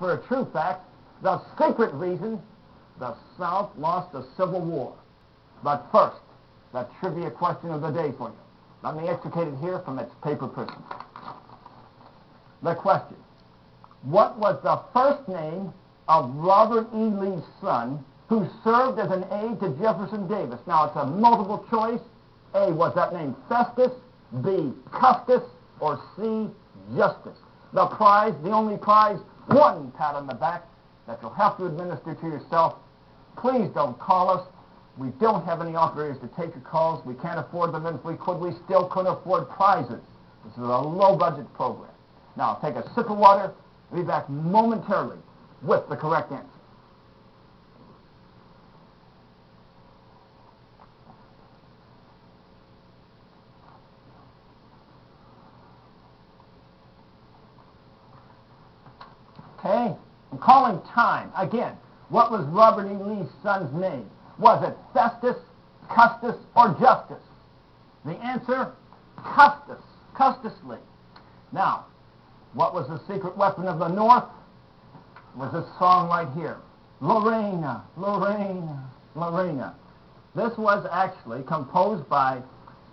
for a true fact, the secret reason the South lost the Civil War. But first, the trivia question of the day for you. Let me extricate it here from its paper prison. The question, what was the first name of Robert E. Lee's son who served as an aide to Jefferson Davis? Now, it's a multiple choice. A, was that name Festus? B, Custis? Or C, Justice? The prize, the only prize, one pat on the back that you'll have to administer to yourself. Please don't call us. We don't have any operators to take your calls. We can't afford them. And if we could, we still couldn't afford prizes. This is a low-budget program. Now, take a sip of water. We'll be back momentarily with the correct answer. Okay? I'm calling time. Again, what was Robert E. Lee's son's name? Was it Festus, Custis, or Justice? The answer, Custis. Custis Lee. Now, what was the secret weapon of the North? It was this song right here. Lorena, Lorena, Lorena. This was actually composed by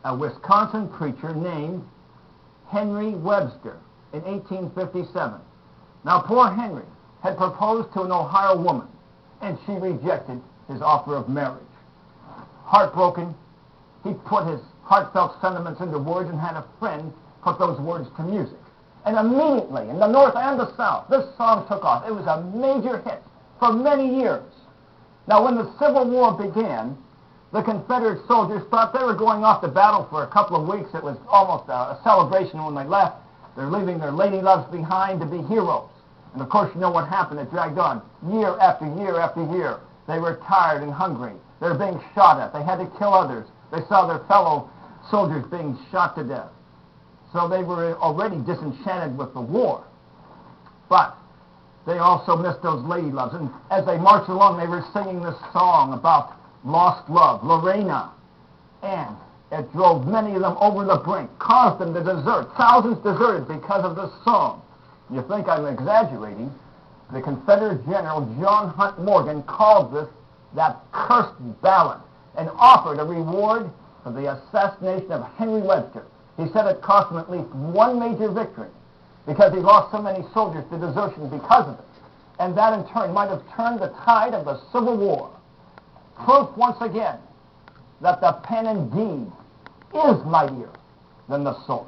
a Wisconsin preacher named Henry Webster in 1857. Now, poor Henry had proposed to an Ohio woman, and she rejected his offer of marriage. Heartbroken, he put his heartfelt sentiments into words and had a friend put those words to music. And immediately, in the North and the South, this song took off. It was a major hit for many years. Now, when the Civil War began, the Confederate soldiers thought they were going off to battle for a couple of weeks. It was almost a, celebration when they left. They're leaving their lady loves behind to be heroes. And of course, you know what happened. It dragged on year after year after year. They were tired and hungry. They were being shot at. They had to kill others. They saw their fellow soldiers being shot to death. So they were already disenchanted with the war. But they also missed those lady loves. And as they marched along, they were singing this song about lost love, Lorena. And it drove many of them over the brink, caused them to desert. Thousands deserted because of this song. You think I'm exaggerating? The Confederate General John Hunt Morgan called this that cursed ballad and offered a reward for the assassination of Henry Webster. He said it cost him at least one major victory because he lost so many soldiers to desertion because of it. And that in turn might have turned the tide of the Civil War. Proof once again that the pen indeed is mightier than the sword.